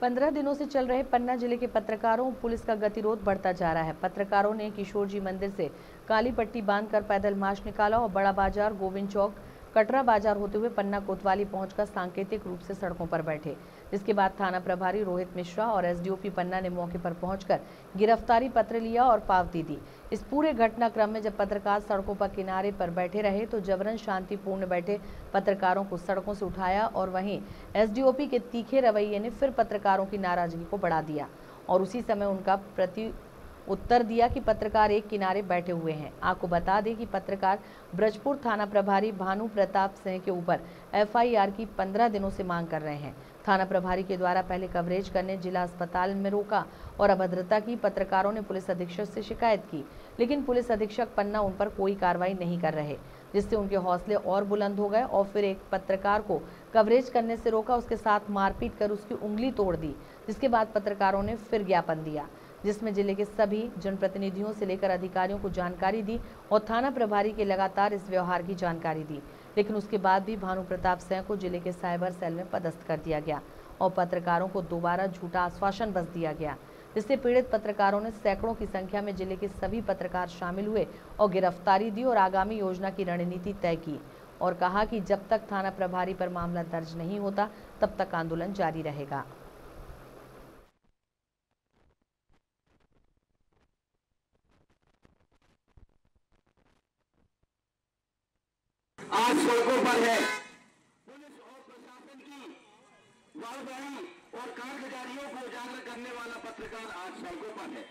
पंद्रह दिनों से चल रहे पन्ना ज़िले के पत्रकारों, पुलिस का गतिरोध बढ़ता जा रहा है। पत्रकारों ने किशोर जी मंदिर से काली पट्टी बांधकर पैदल मार्च निकाला और बड़ा बाज़ार गोविंद चौक कटरा बाज़ार होते हुए पन्ना कोतवाली पहुंचकर सांकेतिक रूप से सड़कों पर बैठे। जिसके बाद थाना प्रभारी रोहित मिश्रा और एसडीओपी पन्ना ने मौके पर पहुंचकर गिरफ्तारी पत्र लिया और पावती दी। इस पूरे घटनाक्रम में जब पत्रकार सड़कों पर किनारे पर बैठे रहे तो जबरन शांतिपूर्ण बैठे पत्रकारों को सड़कों से उठाया और वहीं एसडीओपी के तीखे रवैये ने फिर पत्रकारों की नाराज़गी को बढ़ा दिया और उसी समय उनका प्रति उत्तर दिया कि पत्रकार एक किनारे बैठे हुए हैं। आपको बता दें कि पत्रकार ब्रजपुर थाना प्रभारी भानु प्रताप सिंह के ऊपर एफआईआर की पंद्रह दिनों से मांग कर रहे हैं। थाना प्रभारी के द्वारा पहले कवरेज करने, जिला अस्पताल में रोका और अभद्रता की पत्रकारों ने पुलिस अधीक्षक से शिकायत की, लेकिन पुलिस अधीक्षक पन्ना उन पर कोई कार्रवाई नहीं कर रहे, जिससे उनके हौसले और बुलंद हो गए और फिर एक पत्रकार को कवरेज करने से रोका, उसके साथ मारपीट कर उसकी उंगली तोड़ दी, जिसके बाद पत्रकारों ने फिर ज्ञापन दिया। जिसमें ज़िले के सभी जनप्रतिनिधियों से लेकर अधिकारियों को जानकारी दी और थाना प्रभारी के लगातार इस व्यवहार की जानकारी दी। लेकिन उसके बाद भी भानु प्रताप सिंह को ज़िले के साइबर सेल में पदस्थ कर दिया गया और पत्रकारों को दोबारा झूठा आश्वासन बस दिया गया। जिससे पीड़ित पत्रकारों ने सैकड़ों की संख्या में ज़िले के सभी पत्रकार शामिल हुए और गिरफ्तारी दी और आगामी योजना की रणनीति तय की और कहा कि जब तक थाना प्रभारी पर मामला दर्ज नहीं होता, तब तक आंदोलन जारी रहेगा आज सड़कों पर है। पुलिस और प्रशासन की वाहवाही और कारगुजारियों को उजागर करने वाला पत्रकार आज सड़कों पर है।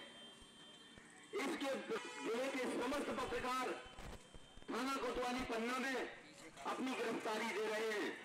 इसके ज़िले के समस्त पत्रकार थाना कोतवाली पन्ना में अपनी गिरफ्तारी दे रहे हैं।